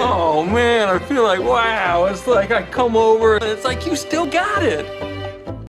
Oh man, I feel like wow. It's like I come over and it's like you still got it.